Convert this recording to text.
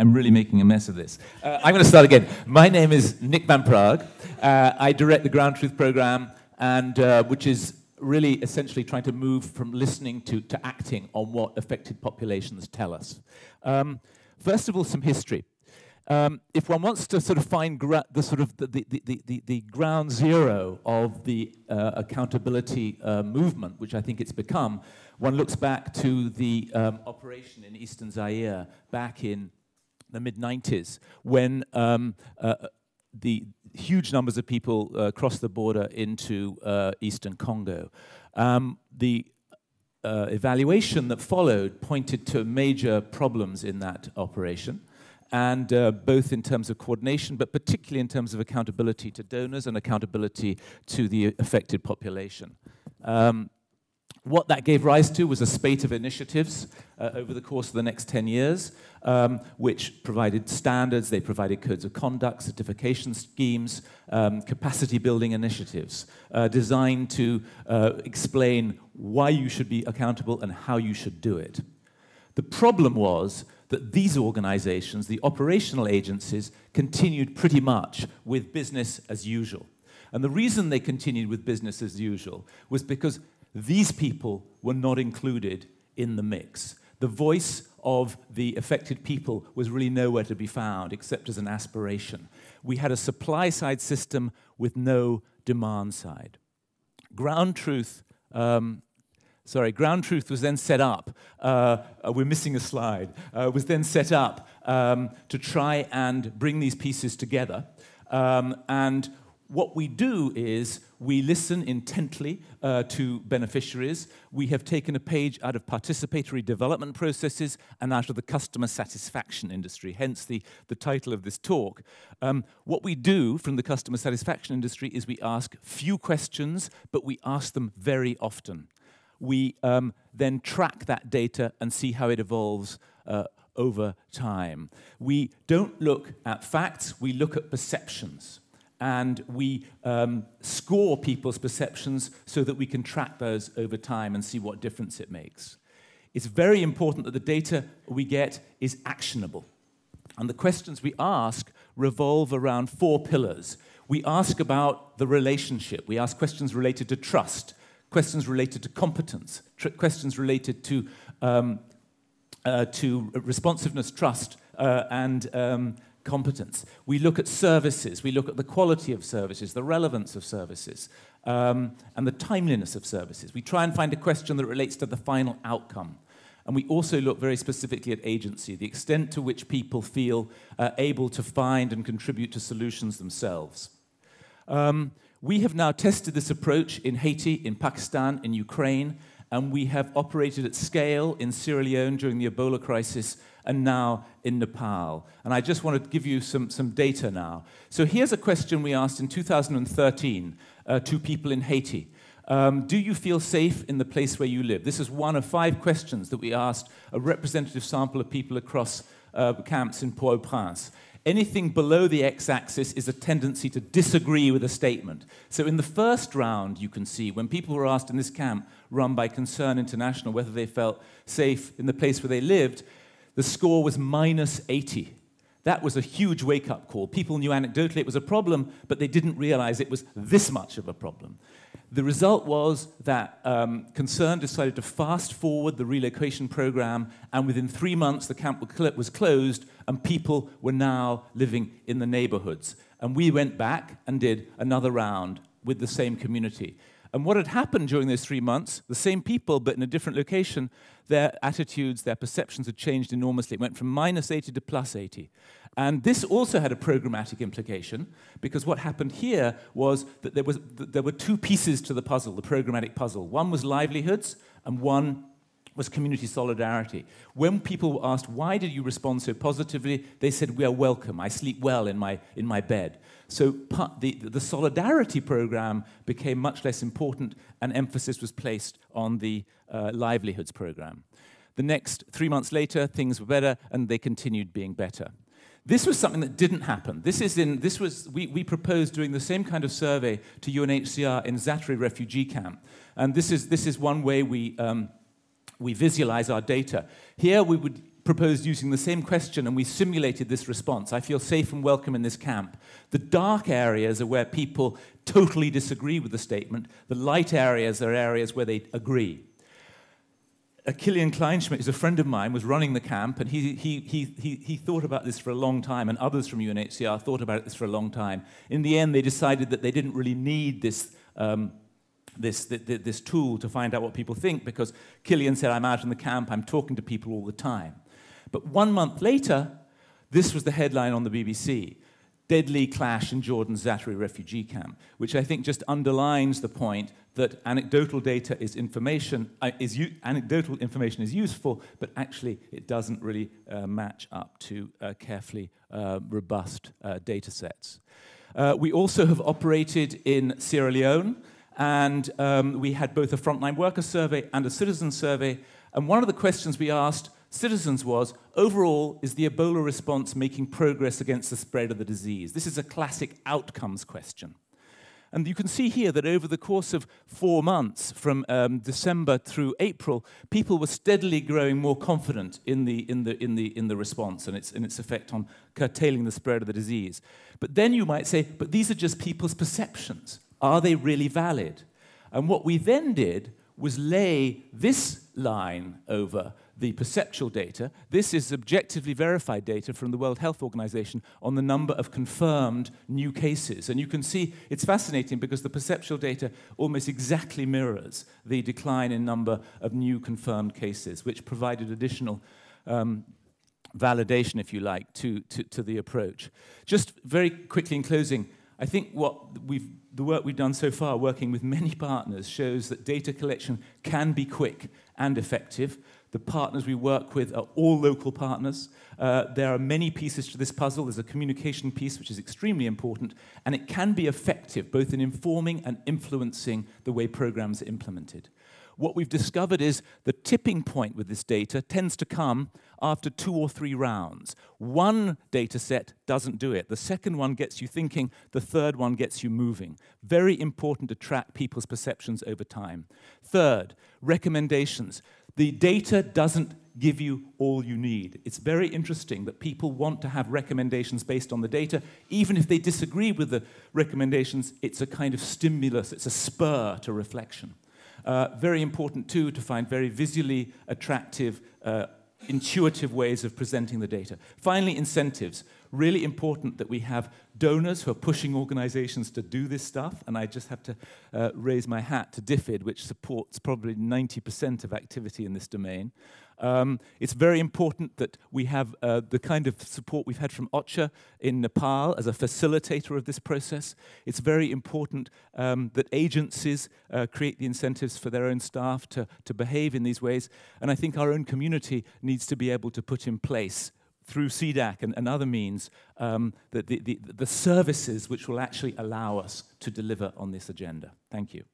I'm really making a mess of this. Uh, I'm going to start again. My name is Nick Van Praag. Uh, I direct the Ground Truth program, and uh, which is really essentially trying to move from listening to, to acting on what affected populations tell us. Um, first of all, some history. Um, if one wants to sort of find the sort of the, the, the, the, the ground zero of the uh, accountability uh, movement, which I think it's become, one looks back to the um, operation in Eastern Zaire back in the mid 90s when um, uh, the huge numbers of people uh, crossed the border into uh, Eastern Congo. Um, the uh, evaluation that followed pointed to major problems in that operation and uh, both in terms of coordination, but particularly in terms of accountability to donors and accountability to the affected population. Um, what that gave rise to was a spate of initiatives uh, over the course of the next 10 years, um, which provided standards, they provided codes of conduct, certification schemes, um, capacity building initiatives uh, designed to uh, explain why you should be accountable and how you should do it. The problem was that these organizations, the operational agencies, continued pretty much with business as usual. And the reason they continued with business as usual was because these people were not included in the mix. The voice of the affected people was really nowhere to be found except as an aspiration. We had a supply side system with no demand side. Ground truth um, sorry, ground truth was then set up. Uh, uh, we're missing a slide. Uh, was then set up um, to try and bring these pieces together. Um, and what we do is we listen intently uh, to beneficiaries. We have taken a page out of participatory development processes and out of the customer satisfaction industry, hence the, the title of this talk. Um, what we do from the customer satisfaction industry is we ask few questions, but we ask them very often we um, then track that data and see how it evolves uh, over time. We don't look at facts, we look at perceptions. And we um, score people's perceptions so that we can track those over time and see what difference it makes. It's very important that the data we get is actionable. And the questions we ask revolve around four pillars. We ask about the relationship. We ask questions related to trust, questions related to competence, questions related to, um, uh, to responsiveness, trust, uh, and um, competence. We look at services, we look at the quality of services, the relevance of services, um, and the timeliness of services. We try and find a question that relates to the final outcome. And we also look very specifically at agency, the extent to which people feel uh, able to find and contribute to solutions themselves. Um, we have now tested this approach in Haiti, in Pakistan, in Ukraine, and we have operated at scale in Sierra Leone during the Ebola crisis and now in Nepal. And I just want to give you some, some data now. So here's a question we asked in 2013 uh, to people in Haiti. Um, do you feel safe in the place where you live? This is one of five questions that we asked a representative sample of people across uh, camps in Port-au-Prince. Anything below the x-axis is a tendency to disagree with a statement. So in the first round, you can see, when people were asked in this camp run by Concern International whether they felt safe in the place where they lived, the score was minus 80. That was a huge wake-up call. People knew anecdotally it was a problem, but they didn't realize it was this much of a problem. The result was that um, Concern decided to fast forward the relocation program, and within three months, the camp was closed, and people were now living in the neighborhoods. And we went back and did another round with the same community. And what had happened during those three months, the same people, but in a different location, their attitudes, their perceptions had changed enormously. It went from minus 80 to plus 80. And this also had a programmatic implication, because what happened here was that there, was, that there were two pieces to the puzzle, the programmatic puzzle. One was livelihoods, and one was community solidarity. When people were asked, why did you respond so positively, they said, we are welcome. I sleep well in my, in my bed. So the, the solidarity program became much less important, and emphasis was placed on the uh, livelihoods program. The next three months later, things were better, and they continued being better. This was something that didn't happen. This is in, this was, we, we proposed doing the same kind of survey to UNHCR in Zaatari refugee camp. And this is, this is one way we, um, we visualize our data. Here we would proposed using the same question and we simulated this response. I feel safe and welcome in this camp. The dark areas are where people totally disagree with the statement. The light areas are areas where they agree. Uh, Kilian Kleinschmidt, who's a friend of mine, was running the camp, and he, he, he, he, he thought about this for a long time, and others from UNHCR thought about this for a long time. In the end, they decided that they didn't really need this um, this, this tool to find out what people think because Kilian said, I'm out in the camp, I'm talking to people all the time. But one month later, this was the headline on the BBC Deadly Clash in Jordan's Zaatari refugee camp, which I think just underlines the point that anecdotal data is information, uh, is anecdotal information is useful, but actually it doesn't really uh, match up to uh, carefully uh, robust uh, data sets. Uh, we also have operated in Sierra Leone. And um, we had both a frontline worker survey and a citizen survey. And one of the questions we asked citizens was overall, is the Ebola response making progress against the spread of the disease? This is a classic outcomes question. And you can see here that over the course of four months, from um, December through April, people were steadily growing more confident in the, in the, in the, in the response and its, and its effect on curtailing the spread of the disease. But then you might say, but these are just people's perceptions. Are they really valid? And what we then did was lay this line over the perceptual data. This is objectively verified data from the World Health Organization on the number of confirmed new cases. And you can see it's fascinating because the perceptual data almost exactly mirrors the decline in number of new confirmed cases, which provided additional um, validation, if you like, to, to, to the approach. Just very quickly in closing, I think what we've, the work we've done so far, working with many partners, shows that data collection can be quick and effective. The partners we work with are all local partners. Uh, there are many pieces to this puzzle. There's a communication piece, which is extremely important, and it can be effective both in informing and influencing the way programs are implemented what we've discovered is the tipping point with this data tends to come after two or three rounds. One data set doesn't do it. The second one gets you thinking, the third one gets you moving. Very important to track people's perceptions over time. Third, recommendations. The data doesn't give you all you need. It's very interesting that people want to have recommendations based on the data. Even if they disagree with the recommendations, it's a kind of stimulus, it's a spur to reflection. Uh, very important, too, to find very visually attractive, uh, intuitive ways of presenting the data. Finally, incentives. Really important that we have donors who are pushing organizations to do this stuff, and I just have to uh, raise my hat to DFID, which supports probably 90% of activity in this domain. Um, it's very important that we have uh, the kind of support we've had from OCHA in Nepal as a facilitator of this process. It's very important um, that agencies uh, create the incentives for their own staff to, to behave in these ways. And I think our own community needs to be able to put in place through CDAC and, and other means, um, the, the, the, the services which will actually allow us to deliver on this agenda. Thank you.